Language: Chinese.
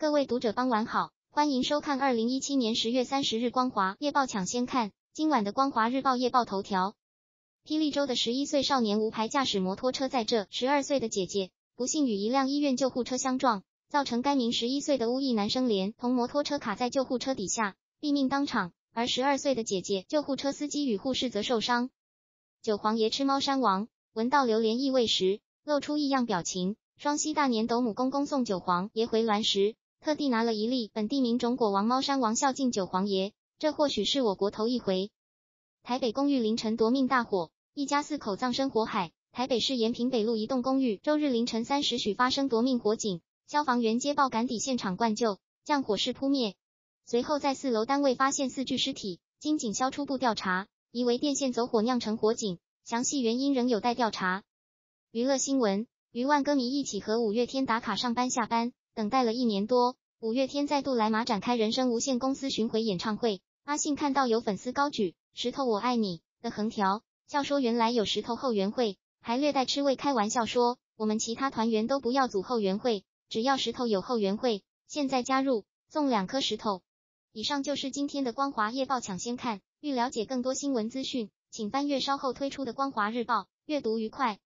各位读者傍晚好，欢迎收看二零一七年十月三十日光华夜报抢先看。今晚的光华日报夜报头条：霹雳州的十一岁少年无牌驾驶摩托车载着十二岁的姐姐，不幸与一辆医院救护车相撞，造成该名十一岁的巫裔男生连同摩托车卡在救护车底下，毙命当场；而十二岁的姐姐、救护车司机与护士则受伤。九皇爷吃猫山王，闻到榴莲异味时，露出异样表情。双溪大年斗母公公送九皇爷回銮时。特地拿了一粒本地名种果王猫山王孝敬九皇爷，这或许是我国头一回。台北公寓凌晨夺命大火，一家四口葬身火海。台北市延平北路一栋公寓周日凌晨三时许发生夺命火警，消防员接报赶抵现场灌救，将火势扑灭。随后在四楼单位发现四具尸体，经警消初步调查，疑为电线走火酿成火警，详细原因仍有待调查。娱乐新闻：余万歌迷一起和五月天打卡上班下班。等待了一年多，五月天再度来马展开人生无限公司巡回演唱会。阿信看到有粉丝高举“石头我爱你”的横条，笑说原来有石头后援会，还略带吃味开玩笑说：“我们其他团员都不要组后援会，只要石头有后援会，现在加入送两颗石头。”以上就是今天的光华夜报抢先看，欲了解更多新闻资讯，请翻阅稍后推出的光华日报，阅读愉快。